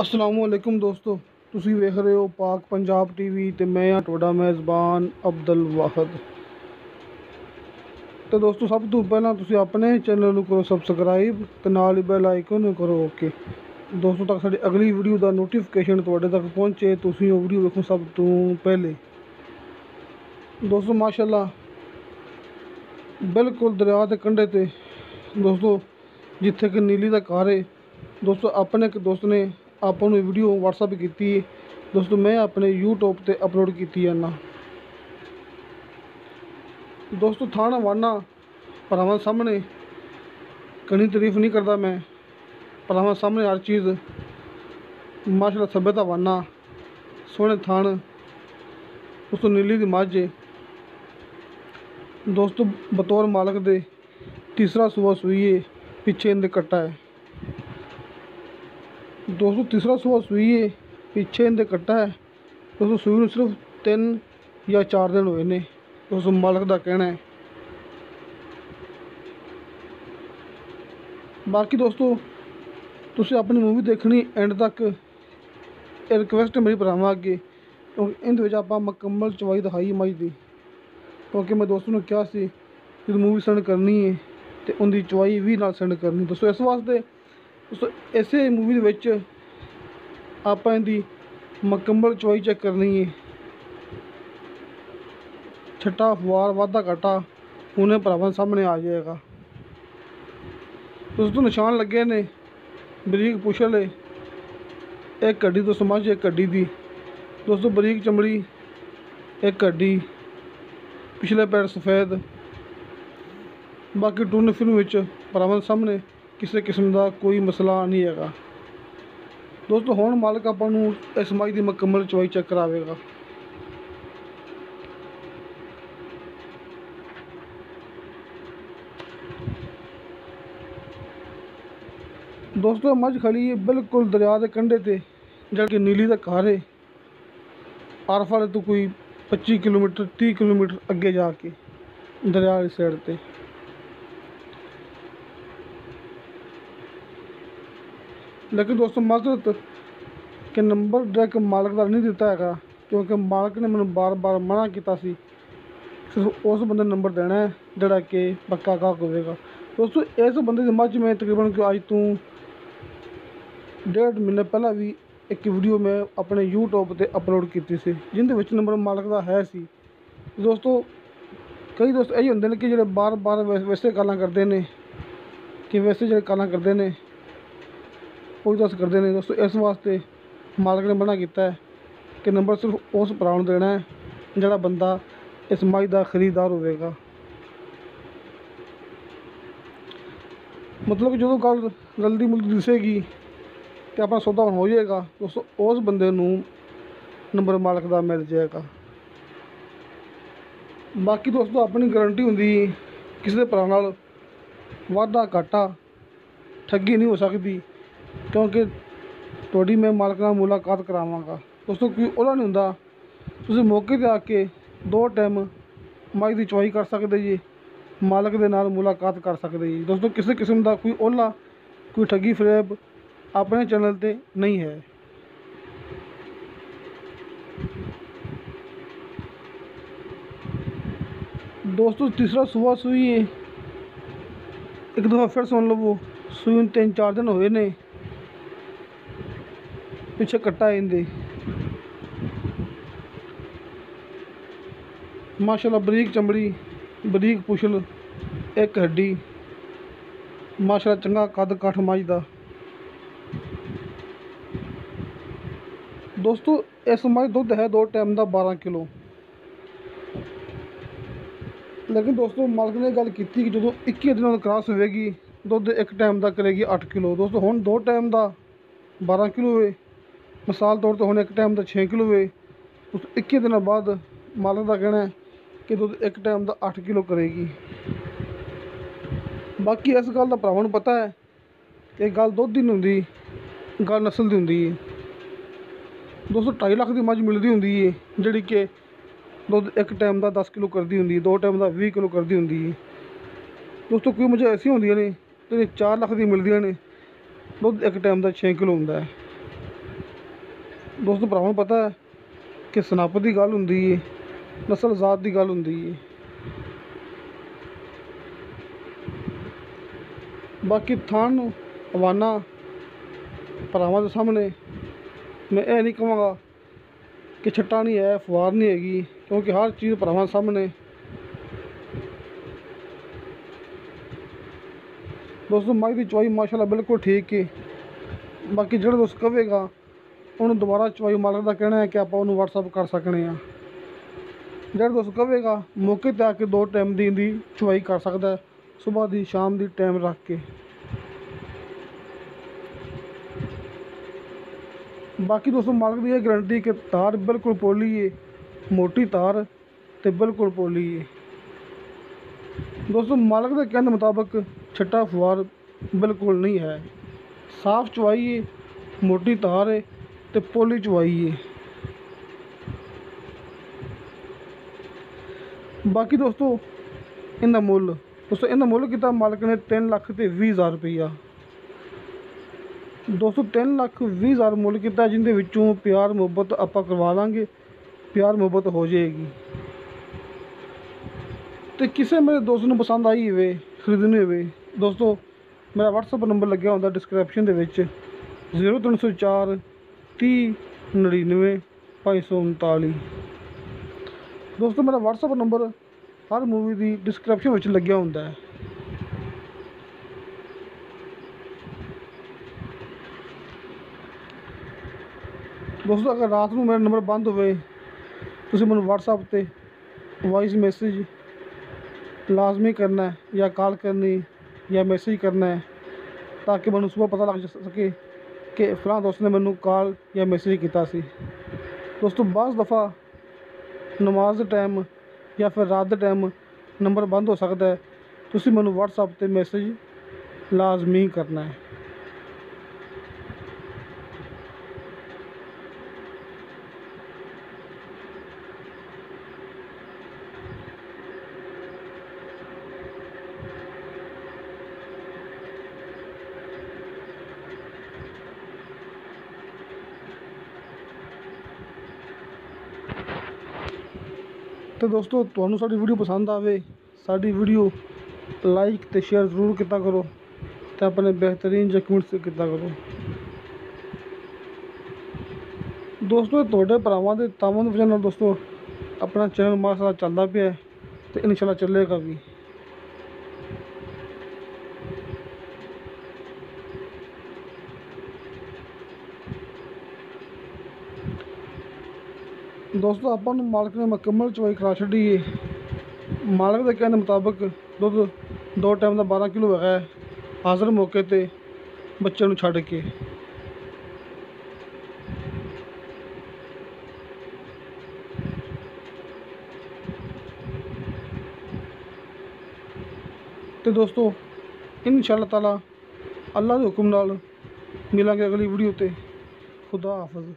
ਅਸਲਾਮ ਵਾਲੇਕੁਮ ਦੋਸਤੋ, ਤੁਸੀਂ ਵੇਖ ਰਹੇ ਹੋ ਪਾਕ ਪੰਜਾਬ ਟੀਵੀ ਤੇ ਮੈਂ ਹਾਂ ਤੁਹਾਡਾ ਮੇਜ਼ਬਾਨ ਅਬਦੁਲ ਵਾਹਦ। ਤੇ ਦੋਸਤੋ, ਸਭ ਤੋਂ ਪਹਿਲਾਂ ਤੁਸੀਂ ਆਪਣੇ ਚੈਨਲ ਨੂੰ ਕਰੋ ਸਬਸਕ੍ਰਾਈਬ ਤੇ ਨਾਲ ਹੀ ਬੈਲ ਆਈਕਨ ਨੂੰ ਕਰੋ ਓਕੇ। ਦੋਸਤੋ, ਤੱਕ ਸਾਡੀ ਅਗਲੀ ਵੀਡੀਓ ਦਾ ਨੋਟੀਫਿਕੇਸ਼ਨ ਤੁਹਾਡੇ ਤੱਕ ਪਹੁੰਚੇ, ਤੁਸੀਂ ਉਹ ਵੀਡੀਓ ਵੇਖੋ ਸਭ ਤੋਂ ਪਹਿਲੇ। ਦੋਸਤੋ, ਮਾਸ਼ਾਅੱਲਾ, ਬਿਲਕੁਲ ਦਰਿਆ ਦੇ ਕੰਢੇ ਤੇ, ਦੋਸਤੋ, ਜਿੱਥੇ ਕਿ ਨੀਲੀ ਦਾ ਘਰ ਹੈ ਦੋਸਤੋ, ਆਪਣੇ ਇੱਕ ਦੋਸਤ ਨੇ ਆਪਾਂ ਨੂੰ ਵੀਡੀਓ ਵਟਸਐਪ ਕੀਤੀ। ਹੈ ਦੋਸਤੋ, ਮੈਂ ਆਪਣੇ YouTube ਤੇ ਅਪਲੋਡ ਕੀਤੀ ਹੈ ਨਾ। ਦੋਸਤੋ, ਥਾਣਾ ਵਾਨਾ ਭਰਾਵਾਂ ਸਾਹਮਣੇ। ਕਣੀ ਤਾਰੀਫ ਨਹੀਂ ਕਰਦਾ ਮੈਂ। ਭਰਾਵਾਂ ਸਾਹਮਣੇ ਹਰ ਚੀਜ਼। ਮਾਸ਼ਾਅੱਲਾ, ਸਭਿਅਤਾ ਵਾਨਾ ਸੋਹਣੇ ਥਾਣ। ਉਸ ਤੋਂ ਨੀਲੀ ਦੀ ਮੱਝ ਦੋਸਤੋ, ਬਤੌਰ ਮਾਲਕ ਦੇ ਤੀਸਰਾ ਸੂਆ ਸੂਈਏ ਪਿੱਛੇ ਇਹਦੇ ਕੱਟਾ ਹੈ ਦੋਸਤੋ ਤੀਸਰਾ ਸੂਆ ਸੂਈ ਹੈ ਪਿੱਛੇ ਇਹਦੇ ਕੱਟਾ ਹੈ। ਦੋਸਤੋ ਸੂਈ ਨੂੰ ਸਿਰਫ 3 ਜਾਂ 4 ਦਿਨ ਹੋਏ ਨੇ ਦੋਸਤੋ ਮਾਲਕ ਦਾ ਕਹਿਣਾ ਹੈ। ਬਾਕੀ ਦੋਸਤੋ, ਤੁਸੀਂ ਆਪਣੀ ਮੂਵੀ ਦੇਖਣੀ ਐਂਡ ਤੱਕ, ਇਹ ਰਿਕਵੈਸਟ ਮੇਰੀ ਭਰਾਵਾਂ ਅੱਗੇ, ਕਿਉਂਕਿ ਇਹਦੇ ਵਿੱਚ ਆਪਾਂ ਮੁਕੰਮਲ ਚਵਾਈ ਦਿਖਾਈ ਮੱਝ ਦੀ। ਕਿਉਂਕਿ ਮੈਂ ਦੋਸਤ ਨੂੰ ਕਿਹਾ ਸੀ ਕਿ ਮੂਵੀ ਸੈਂਡ ਕਰਨੀ ਹੈ ਤੇ ਉਹਦੀ ਚਵਾਈ ਵੀ ਨਾਲ ਸੈਂਡ ਕਰਨੀ। ਦੋਸਤੋ ਇਸ ਵਾਸਤੇ ਉਸ ਇਸੇ ਮੂਵੀ ਦੇ ਵਿੱਚ ਆਪਾਂ ਇਹਦੀ ਮੁਕੰਮਲ ਚਵਾਈ ਚੈੱਕ ਕਰਨੀ ਹੈ ਛੱਟਾ ਫੁਆਰ ਵਾਧਾ ਘਾਟਾ ਉਹਨੇ ਭਰਾਵਾਂ ਸਾਹਮਣੇ ਆ ਜਾਏਗਾ। ਉਸ ਤੋਂ ਨਿਸ਼ਾਨ ਲੱਗੇ ਨੇ ਬਰੀਕ ਪੁਛਲ ਹੈ ਇੱਕ ਗੱਡੀ ਤੋਂ ਸਮਝ ਇੱਕ ਗੱਡੀ ਦੀ। ਦੋਸਤੋ, ਬਰੀਕ ਚਮੜੀ, ਇੱਕ ਗੱਡੀ ਪਿਛਲੇ ਪੈਰ ਸਫੈਦ। ਬਾਕੀ ਟੂਨ ਫਿਲਮ ਵਿੱਚ ਭਰਾਵਾਂ ਸਾਹਮਣੇ ਕਿਸੇ ਕਿਸਮ ਦਾ ਕੋਈ ਮਸਲਾ ਨਹੀਂ ਹੈਗਾ। ਦੋਸਤੋ, ਹੁਣ ਮਾਲਕ ਆਪਾਂ ਨੂੰ ਇਸ ਮਾਈ ਦੀ ਮੁਕੰਮਲ ਚਵਾਈ ਚੈੱਕ ਕਰਾਵੇਗਾ। ਦੋਸਤੋ, ਮੱਝ ਖੜੀ ਬਿਲਕੁਲ ਦਰਿਆ ਦੇ ਕੰਢੇ ਤੇ ਜਿਹੜਾ ਕਿ ਨੀਲੀ ਦਾ ਘਰ ਹੈ ਆਰਫਾ ਤੋਂ ਕੋਈ 25 ਕਿਲੋਮੀਟਰ 30 ਕਿਲੋਮੀਟਰ ਅੱਗੇ ਜਾ ਕੇ ਦਰਿਆ ਵਾਲੀ ਸਾਈਡ ਤੇ। ਲੇਕਿਨ ਦੋਸਤੋ ਮਾਜ਼ਰਤ ਕਿ ਨੰਬਰ ਡਾਇਰੈਕਟ ਮਾਲਕ ਦਾ ਨਹੀਂ ਦਿੱਤਾ ਹੈਗਾ, ਕਿਉਂਕਿ ਮਾਲਕ ਨੇ ਮੈਨੂੰ ਬਾਰ-ਬਾਰ ਮਨਾ ਕੀਤਾ ਸੀ। ਸਿਰਫ ਉਸ ਬੰਦੇ ਨੂੰ ਨੰਬਰ ਦੇਣਾ ਹੈ, ਜਿਹੜਾ ਕਿ ਪੱਕਾ ਗਾਹਕ ਹੋਵੇਗਾ। ਦੋਸਤੋ, ਇਸ ਬੰਦੇ ਦੀ ਮੱਝ ਮੈਂ ਤਕਰੀਬਨ ਕਿ ਅੱਜ ਤੋਂ ਡੇਢ ਮਹੀਨੇ ਪਹਿਲਾਂ ਵੀ ਇੱਕ ਵੀਡੀਓ ਮੈਂ ਆਪਣੇ YouTube ਤੇ ਅਪਲੋਡ ਕੀਤੀ ਸੀ, ਜਿਹਦੇ ਵਿੱਚ ਨੰਬਰ ਮਾਲਕ ਦਾ ਹੈ ਸੀ। ਦੋਸਤੋ, ਕਈ ਦੋਸਤ ਇਹ ਹੁੰਦੇ ਨੇ ਕਿ ਜਿਹੜੇ ਬਾਰ-ਬਾਰ ਵੈਸੇ ਗੱਲਾਂ ਕਰਦੇ ਨੇ, ਕਿ ਵੈਸੇ ਜਿਹੜੇ ਗੱਲਾਂ ਕਰਦੇ ਨੇ ਉਹ ਦੱਸ ਕਰਦੇ ਨੇ ਦੋਸਤੋ, ਇਸ ਵਾਸਤੇ ਮਾਲਕ ਨੇ ਮਨਾ ਕੀਤਾ ਹੈ ਕਿ ਨੰਬਰ ਸਿਰਫ ਉਸ ਭਰਾ ਨੂੰ ਦੇਣਾ ਹੈ, ਜਿਹੜਾ ਬੰਦਾ ਇਸ ਮੱਝ ਦਾ ਖਰੀਦਦਾਰ ਹੋਵੇਗਾ। ਮਤਲਬ ਕਿ ਜਦੋਂ ਗੱਲ ਗਲਤੀ ਮੁਲਦੀ ਦਿਸੇਗੀ ਤੇ ਆਪਣਾ ਸੌਦਾ ਹੋ ਜਾਏਗਾ, ਦੋਸਤੋ, ਉਸ ਬੰਦੇ ਨੂੰ ਨੰਬਰ ਮਾਲਕ ਦਾ ਮਿਲ ਜਾਏਗਾ। ਬਾਕੀ ਦੋਸਤੋ, ਆਪਣੀ ਗਾਰੰਟੀ ਹੁੰਦੀ ਕਿਸੇ ਦੇ ਭਰਾ ਨਾਲ ਵਾਧਾ ਘਾਟਾ ਠੱਗੀ ਨਹੀਂ ਹੋ ਸਕਦੀ। ਕਿਉਂਕਿ ਤੁਹਾਡੀ ਮੈਂ ਮਾਲਕ ਨਾਲ ਮੁਲਾਕਾਤ ਕਰਾਵਾਂਗਾ। ਦੋਸਤੋ ਕੋਈ ਉਹਦਾ ਨਹੀਂ ਹੁੰਦਾ। ਤੁਸੀਂ ਮੌਕੇ 'ਤੇ ਆ ਕੇ ਦੋ ਟਾਈਮ ਮਾਈਕ ਦੀ ਚੁਆਈ ਕਰ ਸਕਦੇ ਜੀ। ਮਾਲਕ ਦੇ ਨਾਲ ਮੁਲਾਕਾਤ ਕਰ ਸਕਦੇ ਜੀ। ਦੋਸਤੋ, ਕਿਸੇ ਕਿਸਮ ਦਾ ਕੋਈ ਓਲਾ ਕੋਈ ਠੱਗੀ ਫਰੇਬ ਆਪਣੇ ਚੈਨਲ ਤੇ ਨਹੀਂ ਹੈ। ਦੋਸਤੋ, ਤੀਸਰਾ ਸੂਆ ਸੂਈ ਹੈ ਇੱਕ ਦਫਾ ਫਿਰ ਸੁਣ ਲਵੋ। ਸੂਈ ਤਿੰਨ ਚਾਰ ਦਿਨ ਹੋਏ ਨੇ। ਪਿੱਛੇ ਕੱਟਾ ਇਹਦੇ। ਮਾਸ਼ਾਅੱਲਾ ਬਰੀਕ ਚਮੜੀ, ਬਰੀਕ ਪੁਸ਼ਲ, ਇੱਕ ਹੱਡੀ। ਮਾਸ਼ਾਅੱਲਾ ਚੰਗਾ ਕੱਦ ਕਾਠ ਮੱਝ ਦਾ। ਦੋਸਤੋ, ਇਸ ਮੱਝ ਦੁੱਧ ਹੈ ਦੋ ਟਾਈਮ ਦਾ 12 ਕਿਲੋ। ਲੇਕਿਨ ਦੋਸਤੋ, ਮਾਲਕ ਨੇ ਗੱਲ ਕੀਤੀ ਕਿ ਜਦੋਂ 21 ਦਿਨਾਂ ਦਾ ਕ੍ਰਾਸ ਹੋਵੇਗੀ, ਦੁੱਧ ਇੱਕ ਟਾਈਮ ਦਾ ਕਰੇਗੀ 8 ਕਿਲੋ। ਦੋਸਤੋ, ਹੁਣ ਦੋ ਟਾਈਮ ਦਾ 12 ਕਿਲੋ ਹੋਏ। ਮਿਸਾਲ ਤੌਰ ਤੇ ਹੁਣ ਇੱਕ ਟਾਈਮ ਦਾ 6 ਕਿਲੋ ਹੋਏ ਉਸ 21 ਦਿਨਾਂ ਬਾਅਦ ਮਾਲਕ ਦਾ ਕਹਿਣਾ ਹੈ ਕਿ ਦੁੱਧ ਇੱਕ ਟਾਈਮ ਦਾ 8 ਕਿਲੋ ਕਰੇਗੀ। ਬਾਕੀ ਇਸ ਗੱਲ ਦਾ ਭਰਾਵਾਂ ਨੂੰ ਪਤਾ ਹੈ ਕਿ ਗੱਲ ਦੁੱਧ ਦੀ ਨਹੀਂ ਹੁੰਦੀ, ਗੱਲ ਨਸਲ ਦੀ ਹੁੰਦੀ ਹੈ। ਦੋਸਤੋ 2.5 ਲੱਖ ਦੀ ਮੱਝ ਮਿਲਦੀ ਹੁੰਦੀ ਹੈ, ਜਿਹੜੀ ਕਿ ਦੁੱਧ ਇੱਕ ਟਾਈਮ ਦਾ 10 ਕਿਲੋ ਕਰਦੀ ਹੁੰਦੀ ਹੈ, ਦੋ ਟਾਈਮ ਦਾ 20 ਕਿਲੋ ਕਰਦੀ ਹੁੰਦੀ ਹੈ। ਦੋਸਤੋ, ਕੋਈ ਮੱਝਾਂ ਐਸੀਆਂ ਹੁੰਦੀਆਂ ਨੇ ਜਿਹੜੇ 4 ਲੱਖ ਦੀ ਮਿਲਦੀਆਂ ਨੇ, ਦੁੱਧ ਇੱਕ ਟਾਈਮ ਦਾ 6 ਕਿਲੋ ਹੁੰਦਾ ਹੈ। ਦੋਸਤੋ ਭਰਾਵਾਂ ਨੂੰ ਪਤਾ ਹੈ ਕਿ ਸਨੱਪ ਦੀ ਗੱਲ ਹੁੰਦੀ ਏ ਨਸਲ ਜ਼ਾਤ ਦੀ ਗੱਲ ਹੁੰਦੀ ਏ ਬਾਕੀ ਥਾਣ ਹਵਾਨਾ ਭਰਾਵਾਂ ਦੇ ਸਾਹਮਣੇ ਮੈਂ ਇਹ ਨਹੀਂ ਕਹਾਂਗਾ ਕਿ ਛੱਟਾ ਨਹੀਂ ਹੈ ਫੁਆਰ ਨਹੀਂ ਹੈਗੀ ਕਿਉਂਕਿ ਹਰ ਚੀਜ਼ ਭਰਾਵਾਂ ਸਾਹਮਣੇ ਦੋਸਤੋ ਮਾਈ ਦੀ ਚਵਾਈ ਮਾਸ਼ਾਅੱਲਾ ਬਿਲਕੁਲ ਠੀਕ ਹੈ ਬਾਕੀ ਜਿਹੜਾ ਦੋਸਤ ਕਹੇਗਾ ਉਹਨੂੰ ਦੁਬਾਰਾ ਚਵਾਈ ਮਾਲਕ ਦਾ ਕਹਿਣਾ ਹੈ ਕਿ ਆਪਾਂ ਉਹਨੂੰ WhatsApp ਕਰ ਸਕਨੇ ਆ। ਜਿਹੜਾ ਦੋਸਤ ਕਹੇਗਾ, ਮੌਕੇ ਤੇ ਆ ਕੇ ਦੋ ਟਾਈਮ ਦੀ ਦੀ ਚਵਾਈ ਕਰ ਸਕਦਾ ਹੈ। ਸਵੇਰ ਦੀ ਸ਼ਾਮ ਦੀ ਟਾਈਮ ਰੱਖ ਕੇ। ਬਾਕੀ ਦੋਸਤੋ, ਮਾਲਕ ਦੀ ਇਹ ਗਰੰਟੀ ਕਿ ਤਾਰ ਬਿਲਕੁਲ ਪੋਲੀ ਏ ਮੋਟੀ ਤਾਰ ਤੇ ਬਿਲਕੁਲ ਪੋਲੀ ਏ ਦੋਸਤੋ, ਮਾਲਕ ਦੇ ਕਹਿਣ ਮੁਤਾਬਕ ਛੱਟਾ ਫੁਆਰ ਬਿਲਕੁਲ ਨਹੀਂ ਹੈ। ਸਾਫ਼ ਚਵਾਈ ਏ ਮੋਟੀ ਤਾਰ ਏ। ਤੇ ਪੋਲੀ ਚਵਾਈ ਏ। ਬਾਕੀ ਦੋਸਤੋ, ਇਹਦਾ ਮੁੱਲ, ਦੋਸਤੋ, ਇਹਦਾ ਮੁੱਲ ਕੀਤਾ ਮਾਲਕ ਨੇ 3 ਲੱਖ ਤੇ 20 ਹਜ਼ਾਰ ਰੁਪਈਆ। ਦੋਸਤੋ 3 ਲੱਖ 20 ਹਜ਼ਾਰ ਮੁੱਲ ਕੀਤਾ, ਜਿੰਦੇ ਵਿੱਚੋਂ ਪਿਆਰ ਮੁਹੱਬਤ ਆਪਾਂ ਕਰਵਾ ਲਾਂਗੇ, ਪਿਆਰ ਮੁਹੱਬਤ ਹੋ ਜਾਏਗੀ। ਤੇ ਕਿਸੇ ਮੇਰੇ ਦੋਸਤ ਨੂੰ ਪਸੰਦ ਆਈ ਹੋਵੇ, ਖਰੀਦਣੀ ਹੋਵੇ, ਦੋਸਤੋ, ਮੇਰਾ WhatsApp ਨੰਬਰ ਲੱਗਿਆ ਹੁੰਦਾ ਡਿਸਕ੍ਰਿਪਸ਼ਨ ਦੇ ਵਿੱਚ 0304 30 99 539 ਦੋਸਤੋ, ਮੇਰਾ ਵਟਸਐਪ ਨੰਬਰ ਹਰ ਮੂਵੀ ਦੀ ਡਿਸਕ੍ਰਿਪਸ਼ਨ ਵਿੱਚ ਲੱਗਿਆ ਹੁੰਦਾ ਹੈ। ਦੋਸਤੋ, ਅਗਰ ਰਾਤ ਨੂੰ ਮੇਰਾ ਨੰਬਰ ਬੰਦ ਹੋਵੇ, ਤੁਸੀਂ ਮੈਨੂੰ ਵਟਸਐਪ ਤੇ ਵੌਇਸ ਮੈਸੇਜ ਲਾਜ਼ਮੀ ਕਰਨਾ ਹੈ ਜਾਂ ਕਾਲ ਕਰਨੀ ਜਾਂ ਮੈਸੇਜ ਕਰਨਾ ਹੈ, ਤਾਂ ਕਿ ਮੈਨੂੰ ਸਵੇਰ ਪਤਾ ਲੱਗ ਸਕੇ ਕਿ ਫਲਾਂ ਦੋਸਤ ਨੇ ਮੈਨੂੰ ਕਾਲ ਜਾਂ ਮੈਸੇਜ ਕੀਤਾ ਸੀ। ਦੋਸਤੋ ਬਾਜ਼ ਦਫਾ ਨਮਾਜ਼ ਦੇ ਟਾਈਮ ਜਾਂ ਫਿਰ ਰਾਤ ਦੇ ਟਾਈਮ ਨੰਬਰ ਬੰਦ ਹੋ ਸਕਦਾ ਤੁਸੀਂ ਮੈਨੂੰ ਵਟਸਐਪ ਤੇ ਮੈਸੇਜ ਲਾਜ਼ਮੀ ਕਰਨਾ ਹੈ। ਤੇ ਦੋਸਤੋ, ਤੁਹਾਨੂੰ ਸਾਡੀ ਵੀਡੀਓ ਪਸੰਦ ਆਵੇ, ਸਾਡੀ ਵੀਡੀਓ ਲਾਈਕ ਤੇ ਸ਼ੇਅਰ ਜ਼ਰੂਰ ਕੀਤਾ ਕਰੋ ਤੇ ਆਪਣੇ ਬਿਹਤਰੀਨ ਜਿਹੇ ਕਮੈਂਟਸ ਕੀਤਾ ਕਰੋ। ਦੋਸਤੋ, ਤੁਹਾਡੇ ਭਰਾਵਾਂ ਦੇ ਤਾਵਾਂ ਦੇ ਵਜ੍ਹਾ ਨਾਲ ਦੋਸਤੋ, ਆਪਣਾ ਚੈਨਲ ਮਾਸਾ ਚੱਲਦਾ ਪਿਆ ਹੈ ਤੇ ਇਨਸ਼ਾਅੱਲਾ ਚੱਲੇਗਾ ਵੀ। ਦੋਸਤੋ, ਆਪਾਂ ਨੂੰ ਮਾਲਕ ਨੇ ਮੁਕੰਮਲ ਚਵਾਈ ਕਰਾ ਛੱਡੀ ਏ। ਮਾਲਕ ਦੇ ਕਹਿਣ ਦੇ ਮੁਤਾਬਕ ਦੁੱਧ ਦੋ ਟਾਈਮ ਦਾ 12 ਕਿਲੋ ਹੈਗਾ ਹਾਜ਼ਰ ਮੌਕੇ ਤੇ ਬੱਚੇ ਨੂੰ ਛੱਡ ਕੇ। ਤੇ ਦੋਸਤੋ ਇਨਸ਼ਾ ਤਾਲਾ ਅੱਲਾ ਦੇ ਹੁਕਮ ਨਾਲ ਮਿਲਾਂਗੇ ਅਗਲੀ ਵੀਡੀਓ ਤੇ। ਖੁਦਾ ਹਾਫਜ਼।